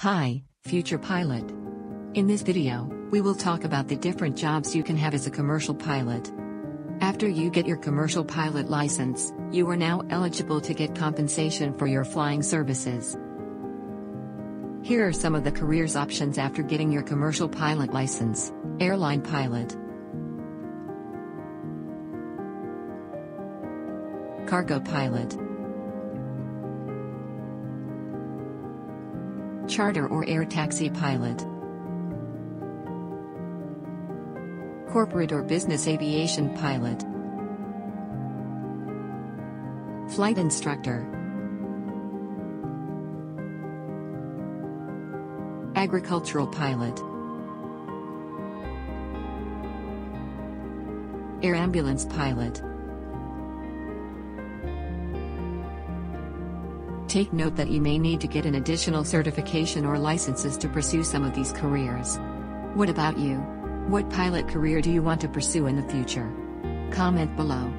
Hi, future pilot. In this video, we will talk about the different jobs you can have as a commercial pilot. After you get your commercial pilot license, you are now eligible to get compensation for your flying services. Here are some of the careers options after getting your commercial pilot license Airline pilot, Cargo pilot. Charter or air taxi pilot. Corporate or business aviation pilot. Flight instructor. Agricultural pilot. Air ambulance pilot. Take note that you may need to get an additional certification or licenses to pursue some of these careers. What about you? What pilot career do you want to pursue in the future? Comment below.